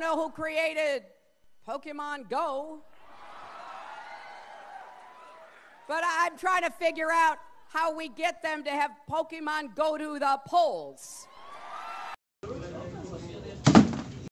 don't know who created Pokemon Go. But I'm trying to figure out how we get them to have Pokemon go to the polls.